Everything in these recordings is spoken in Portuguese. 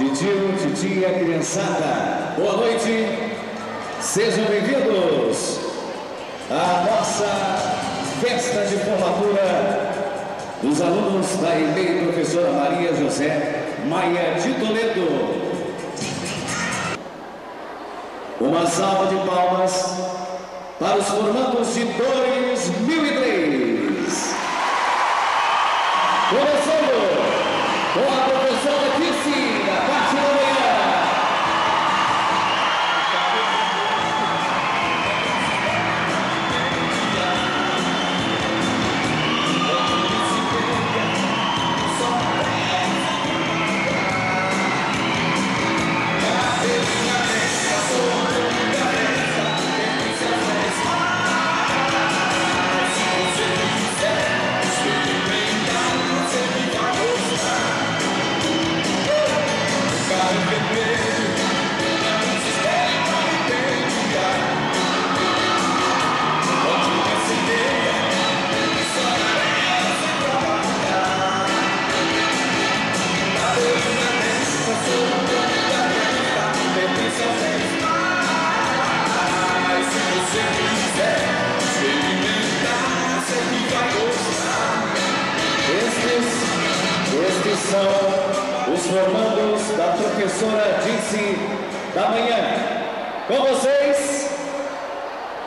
titio, titia, criançada. Boa noite, sejam bem-vindos à nossa festa de formatura dos alunos da EMEI Professora Maria José Maia de Toledo. Uma salva de palmas para os formandos de 2003. Começando são os formandos da professora Disse da manhã. Com vocês,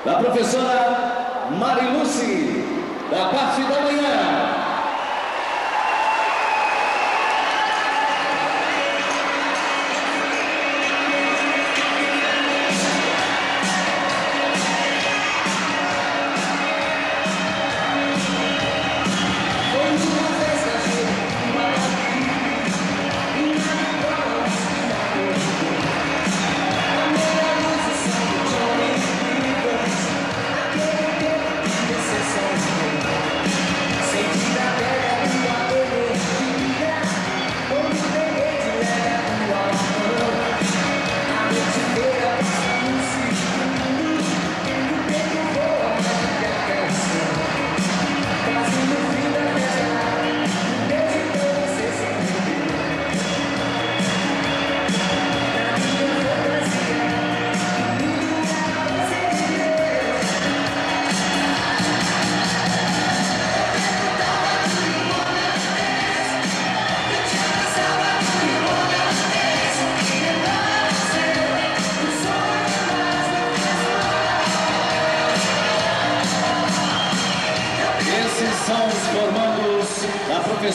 da professora Mariluce, da parte da manhã.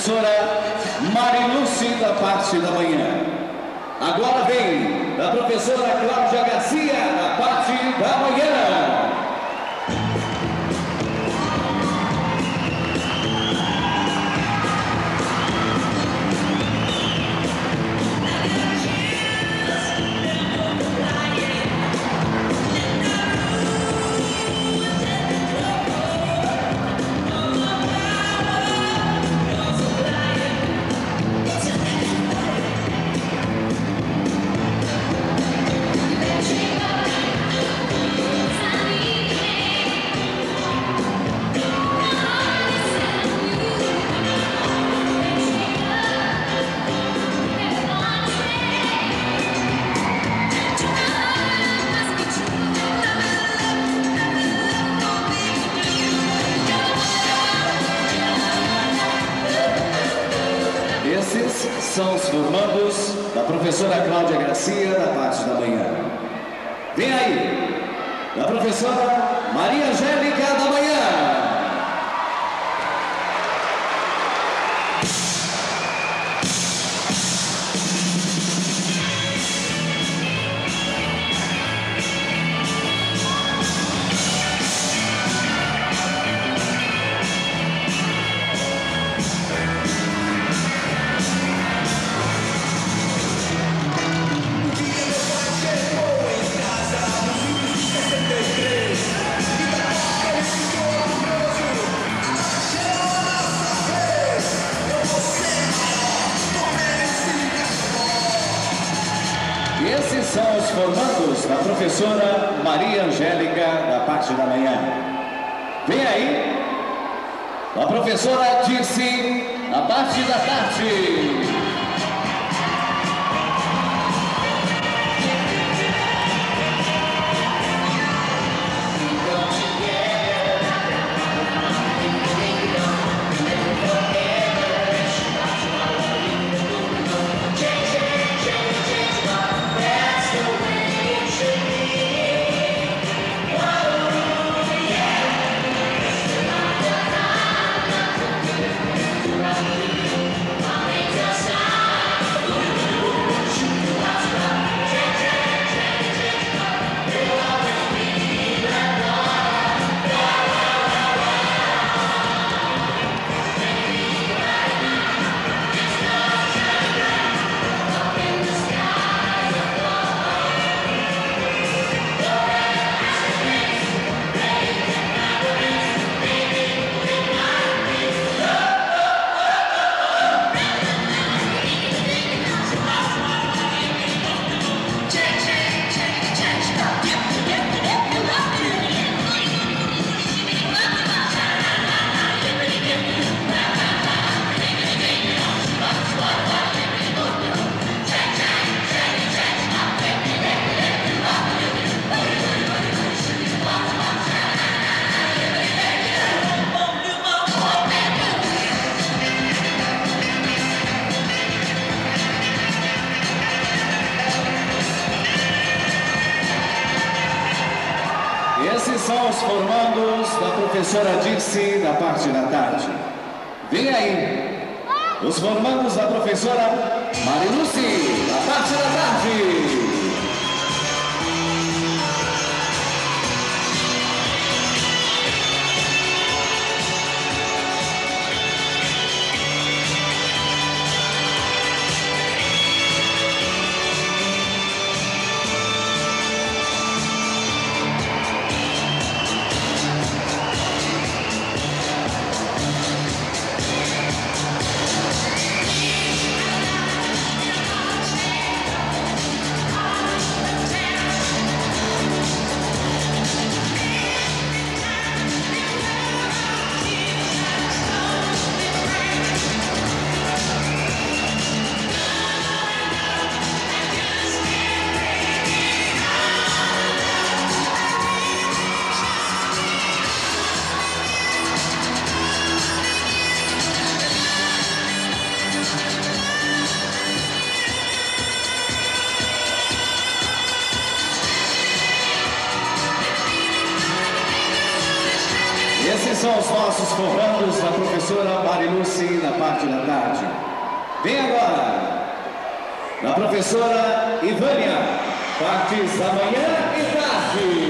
Professora Mariluce da parte da manhã. Agora vem da professora Cláudia Garcia da parte da manhã. Professora Maria Angélica formandos da professora Maria Angélica da parte da manhã. Vem aí, a professora Dirce, a parte da tarde. Os formandos da professora Dixie da parte da tarde. Vem aí, os formandos da professora Mariluce da parte da tarde. São os nossos formandos da professora Mariluce na parte da tarde. Vem agora, da professora Ivânia, partes da manhã e tarde.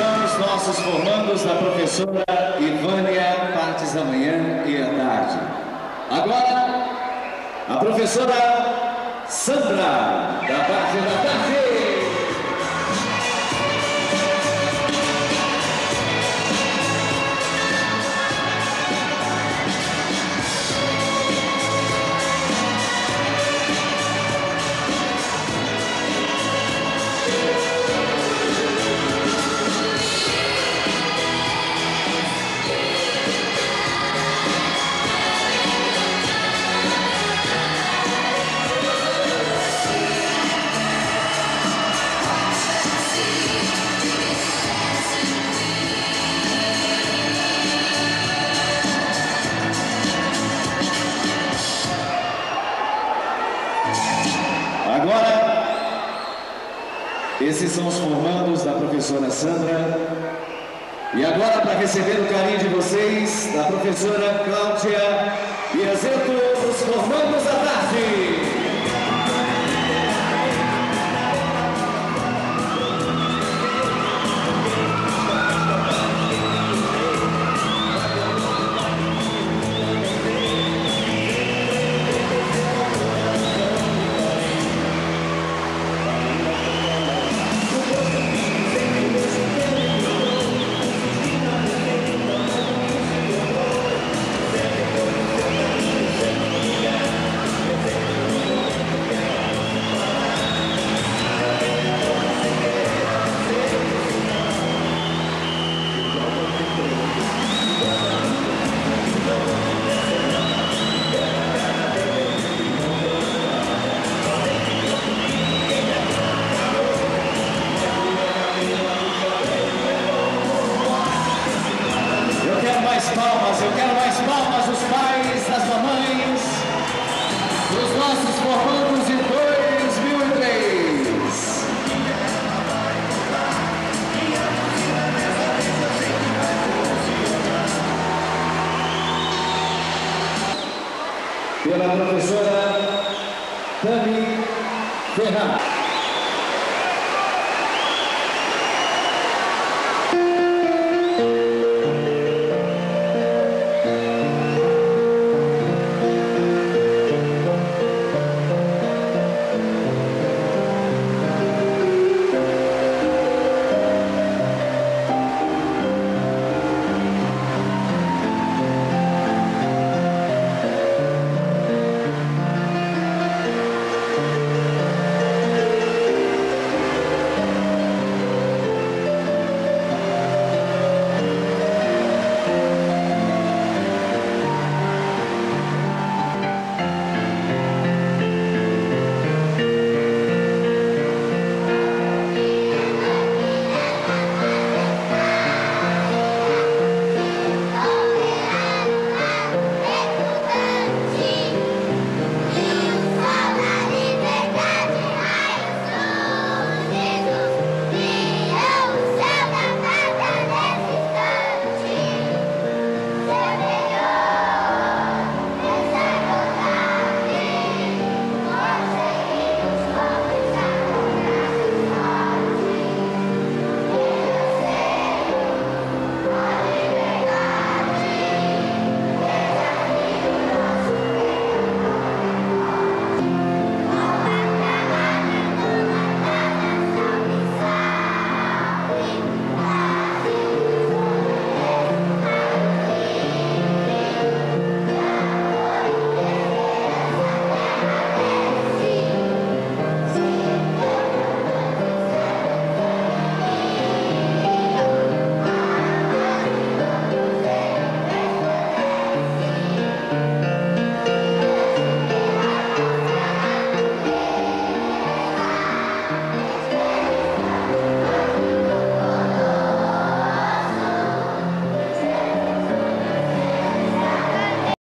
São os nossos formandos da professora Ivânia, partes da manhã e à tarde. Agora, a professora Sandra, da parte da tarde. Agora, esses são os formandos da professora Sandra. E agora, para receber o carinho de vocês, da professora Cláudia Biazeto, os formandos da tarde. Pela professora Tami Ferraz.